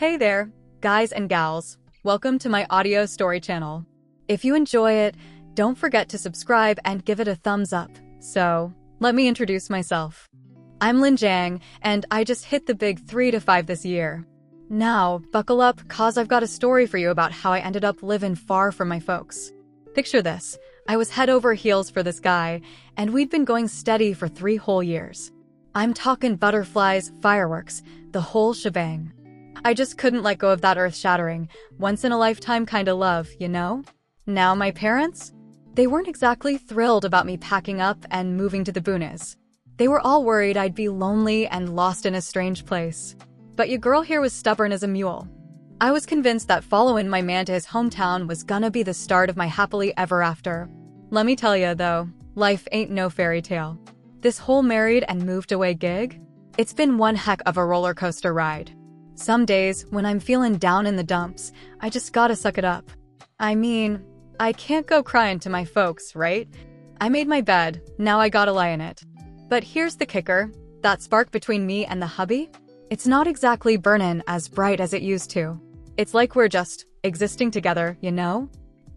Hey there, guys and gals. Welcome to my audio story channel. If you enjoy it, don't forget to subscribe and give it a thumbs up. So, let me introduce myself. I'm Lin Jiang, and I just hit the big 3 to 5 this year. Now, buckle up, cause I've got a story for you about how I ended up living far from my folks. Picture this. I was head over heels for this guy, and we'd been going steady for three whole years. I'm talking butterflies, fireworks, the whole shebang. I just couldn't let go of that earth shattering, once in a lifetime kind of love, you know? Now, my parents? They weren't exactly thrilled about me packing up and moving to the boonies. They were all worried I'd be lonely and lost in a strange place. But your girl here was stubborn as a mule. I was convinced that following my man to his hometown was gonna be the start of my happily ever after. Let me tell you, though, life ain't no fairy tale. This whole married and moved away gig? It's been one heck of a roller coaster ride. Some days, when I'm feeling down in the dumps, I just gotta suck it up. I mean, I can't go crying to my folks, right? I made my bed, now I gotta lie in it. But here's the kicker that spark between me and the hubby? It's not exactly burnin' as bright as it used to. It's like we're just existing together, you know?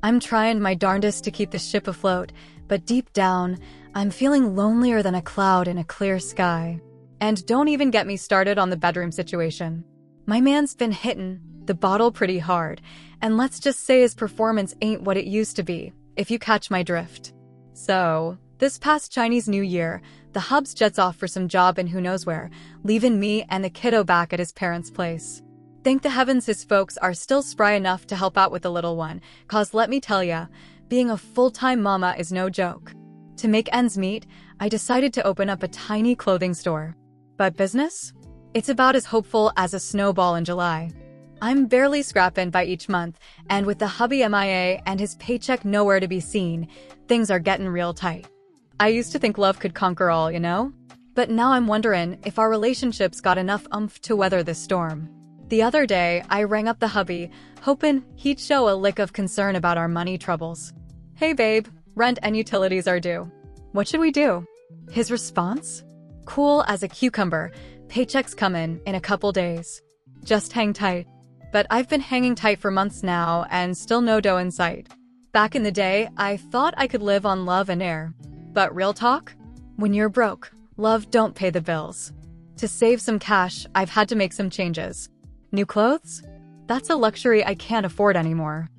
I'm trying my darndest to keep the ship afloat, but deep down, I'm feeling lonelier than a cloud in a clear sky. And don't even get me started on the bedroom situation. My man's been hitting the bottle pretty hard, and let's just say his performance ain't what it used to be, if you catch my drift. So, this past Chinese New Year, the Hubs jets off for some job in who knows where, leaving me and the kiddo back at his parents' place. Thank the heavens his folks are still spry enough to help out with the little one, cause let me tell ya, being a full-time mama is no joke. To make ends meet, I decided to open up a tiny clothing store. But business? It's about as hopeful as a snowball in July. I'm barely scrapping by each month, and with the hubby MIA and his paycheck nowhere to be seen, things are getting real tight. I used to think love could conquer all, you know? But now I'm wondering if our relationship's got enough umph to weather this storm. The other day, I rang up the hubby, hoping he'd show a lick of concern about our money troubles. Hey babe, Rent and utilities are due. What should we do? His response? Cool as a cucumber. Paychecks coming in a couple days. Just hang tight. But I've been hanging tight for months now and still no dough in sight. Back in the day, I thought I could live on love and air. But real talk? When you're broke, love don't pay the bills. To save some cash, I've had to make some changes. New clothes? That's a luxury I can't afford anymore.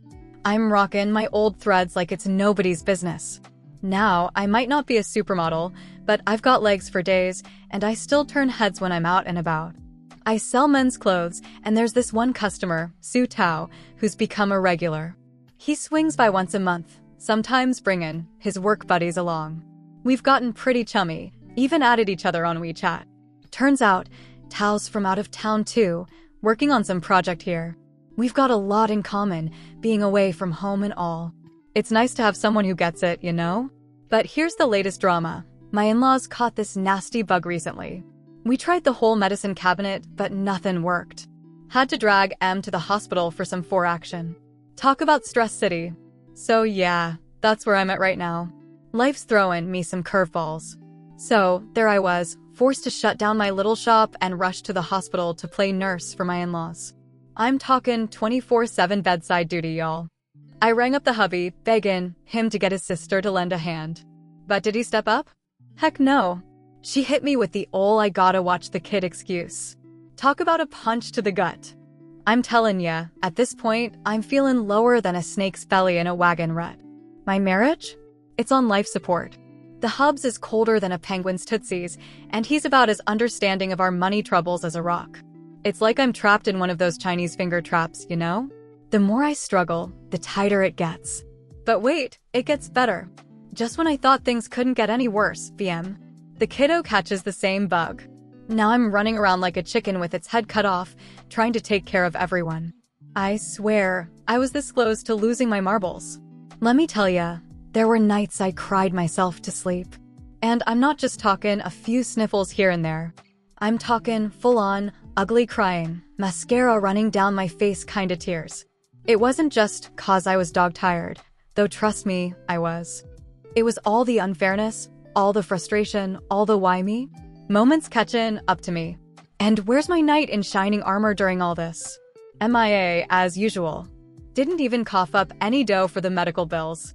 I'm rockin' my old threads like it's nobody's business. Now, I might not be a supermodel, but I've got legs for days, and I still turn heads when I'm out and about. I sell men's clothes, and there's this one customer, Su Tao, who's become a regular. He swings by once a month, sometimes bringing his work buddies along. We've gotten pretty chummy, even added each other on WeChat. Turns out, Tao's from out of town too, working on some project here. We've got a lot in common, being away from home and all. It's nice to have someone who gets it, you know? But here's the latest drama. My in-laws caught this nasty bug recently. We tried the whole medicine cabinet, but nothing worked. Had to drag M to the hospital for some foraction. Talk about stress city. So yeah, that's where I'm at right now. Life's throwing me some curveballs. So, there I was, forced to shut down my little shop and rush to the hospital to play nurse for my in-laws. I'm talking 24-7 bedside duty, y'all. I rang up the hubby, begging him to get his sister to lend a hand. But did he step up? Heck no. She hit me with the ol' I gotta watch the kid excuse. Talk about a punch to the gut. I'm telling ya, at this point, I'm feeling lower than a snake's belly in a wagon rut. My marriage? It's on life support. The Hubs is colder than a penguin's tootsies, and he's about as understanding of our money troubles as a rock. It's like I'm trapped in one of those Chinese finger traps, you know? The more I struggle, the tighter it gets. But wait, it gets better. Just when I thought things couldn't get any worse, VM, the kiddo catches the same bug. Now I'm running around like a chicken with its head cut off, trying to take care of everyone. I swear, I was this close to losing my marbles. Let me tell ya, there were nights I cried myself to sleep. And I'm not just talking a few sniffles here and there. I'm talking full on, ugly crying, mascara running down my face kinda tears. It wasn't just cause I was dog tired, though trust me, I was. It was all the unfairness, all the frustration, all the why me, moments catching up to me. And where's my knight in shining armor during all this? MIA as usual. Didn't even cough up any dough for the medical bills.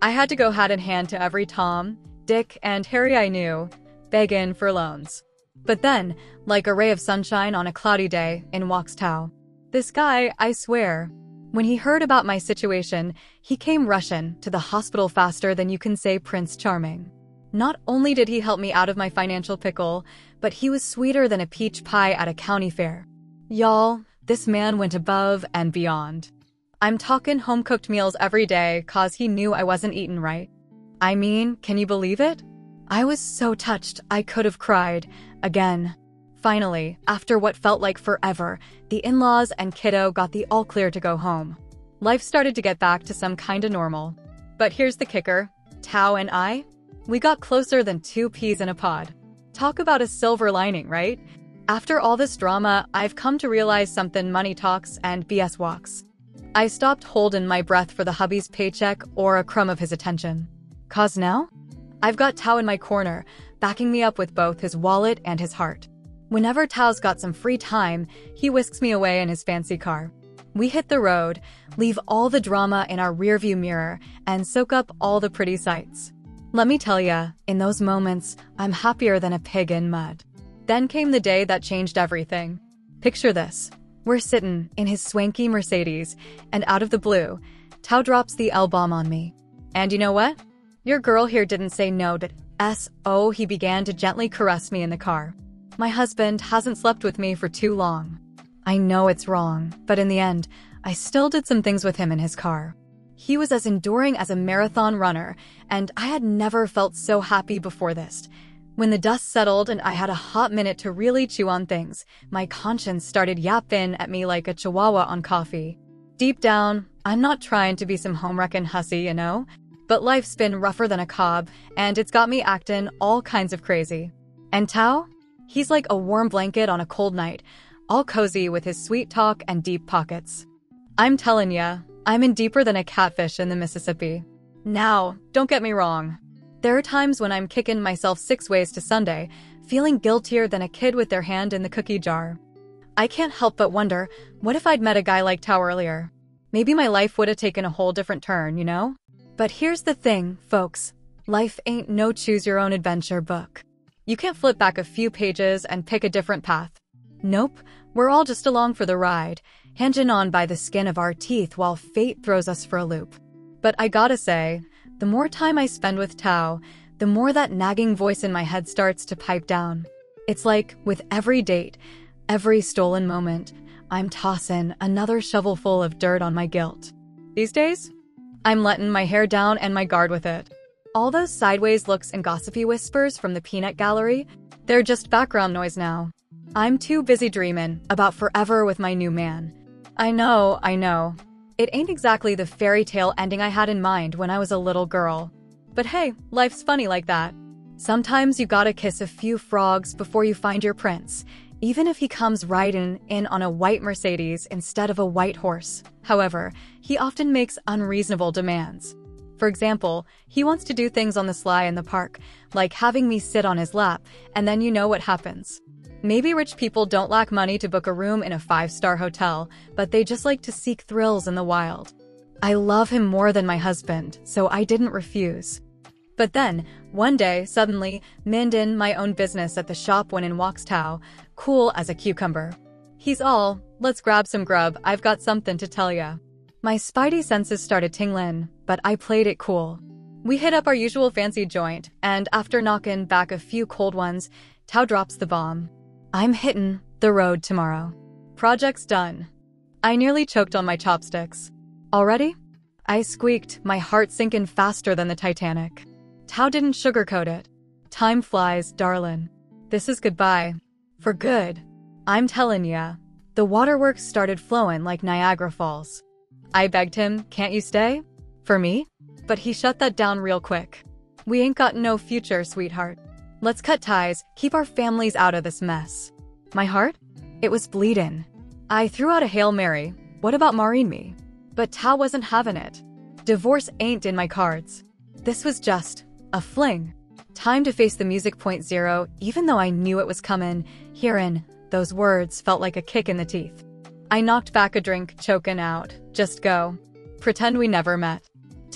I had to go hat in hand to every Tom, Dick, and Harry I knew, begging for loans. But then, like a ray of sunshine on a cloudy day, in walks Tao. This guy, I swear. When he heard about my situation, he came rushing to the hospital faster than you can say Prince Charming. Not only did he help me out of my financial pickle, but he was sweeter than a peach pie at a county fair. Y'all, this man went above and beyond. I'm talking home cooked meals every day cause he knew I wasn't eating right. I mean, can you believe it? I was so touched I could have cried. Again. Finally, after what felt like forever, the in-laws and kiddo got the all clear to go home. Life started to get back to some kinda normal. But here's the kicker. Tao and I, we got closer than two peas in a pod. Talk about a silver lining, right? After all this drama, I've come to realize something money talks and BS walks. I stopped holding my breath for the hubby's paycheck or a crumb of his attention. Cause now? I've got Tao in my corner, backing me up with both his wallet and his heart. Whenever Tao's got some free time, he whisks me away in his fancy car. We hit the road, leave all the drama in our rearview mirror, and soak up all the pretty sights. Let me tell ya, in those moments, I'm happier than a pig in mud. Then came the day that changed everything. Picture this. We're sitting in his swanky Mercedes, and out of the blue, Tao drops the L-bomb on me. And you know what? Your girl here didn't say no to S.O. He began to gently caress me in the car. My husband hasn't slept with me for too long. I know it's wrong, but in the end, I still did some things with him in his car. He was as enduring as a marathon runner, and I had never felt so happy before this. When the dust settled and I had a hot minute to really chew on things, my conscience started yapping at me like a chihuahua on coffee. Deep down, I'm not trying to be some homewrecking hussy, you know? But life's been rougher than a cob, and it's got me acting all kinds of crazy. And Tao? He's like a warm blanket on a cold night, all cozy with his sweet talk and deep pockets. I'm telling ya, I'm in deeper than a catfish in the Mississippi. Now, don't get me wrong. There are times when I'm kicking myself six ways to Sunday, feeling guiltier than a kid with their hand in the cookie jar. I can't help but wonder, what if I'd met a guy like Tao earlier? Maybe my life would have taken a whole different turn, you know? But here's the thing, folks. Life ain't no choose your own adventure book. You can't flip back a few pages and pick a different path. Nope, we're all just along for the ride, hanging on by the skin of our teeth while fate throws us for a loop. But I gotta say, the more time I spend with Tao, the more that nagging voice in my head starts to pipe down. It's like, with every date, every stolen moment, I'm tossing another shovelful of dirt on my guilt. These days, I'm letting my hair down and my guard with it. All those sideways looks and gossipy whispers from the peanut gallery, they're just background noise now. I'm too busy dreaming about forever with my new man. I know, I know. It ain't exactly the fairy tale ending I had in mind when I was a little girl. But hey, life's funny like that. Sometimes you gotta kiss a few frogs before you find your prince, even if he comes riding in on a white Mercedes instead of a white horse. However, he often makes unreasonable demands. For example, he wants to do things on the sly in the park, like having me sit on his lap, and then you know what happens. Maybe rich people don't lack money to book a room in a five-star hotel, but they just like to seek thrills in the wild. I love him more than my husband, so I didn't refuse. But then, one day, suddenly, mindin my own business at the shop when in Tao, cool as a cucumber. He's all, let's grab some grub, I've got something to tell ya. My spidey senses started tingling, but I played it cool. We hit up our usual fancy joint, and after knocking back a few cold ones, Tao drops the bomb. I'm hitting the road tomorrow. Project's done. I nearly choked on my chopsticks. Already? I squeaked, my heart sinking faster than the Titanic. Tao didn't sugarcoat it. Time flies, darlin'. This is goodbye. For good. I'm tellin' ya. The waterworks started flowing like Niagara Falls. I begged him, can't you stay? For me? But he shut that down real quick. We ain't got no future, sweetheart. Let's cut ties, keep our families out of this mess. My heart? It was bleeding. I threw out a Hail Mary. What about Maureen me? But Tao wasn't having it. Divorce ain't in my cards. This was just a fling. Time to face the music point zero, even though I knew it was coming. Hearing those words felt like a kick in the teeth. I knocked back a drink, choking out. Just go. Pretend we never met.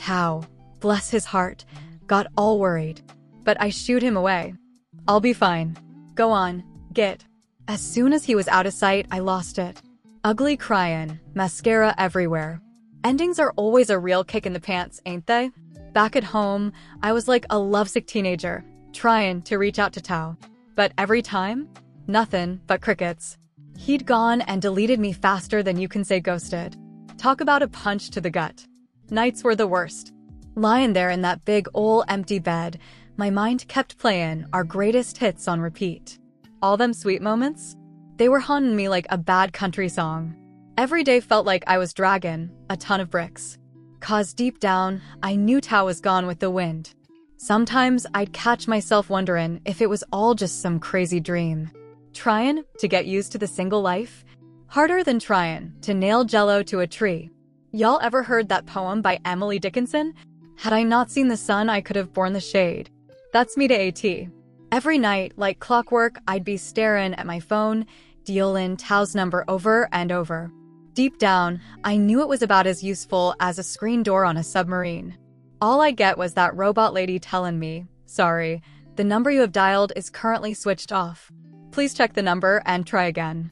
Tao, bless his heart, got all worried. But I shooed him away. I'll be fine. Go on, get. As soon as he was out of sight, I lost it. Ugly crying, mascara everywhere. Endings are always a real kick in the pants, ain't they? Back at home, I was like a lovesick teenager, trying to reach out to Tao. But every time, nothing but crickets. He'd gone and deleted me faster than you can say ghosted. Talk about a punch to the gut. Nights were the worst. Lying there in that big, old, empty bed, my mind kept playing our greatest hits on repeat. All them sweet moments? They were haunting me like a bad country song. Every day felt like I was dragging a ton of bricks. Cause deep down, I knew Tao was gone with the wind. Sometimes I'd catch myself wondering if it was all just some crazy dream. Trying to get used to the single life? Harder than trying to nail jello to a tree. Y'all ever heard that poem by Emily Dickinson? Had I not seen the sun, I could have borne the shade. That's me to AT. Every night, like clockwork, I'd be staring at my phone, dealing Tao's number over and over. Deep down, I knew it was about as useful as a screen door on a submarine. All I get was that robot lady telling me, sorry, the number you have dialed is currently switched off. Please check the number and try again.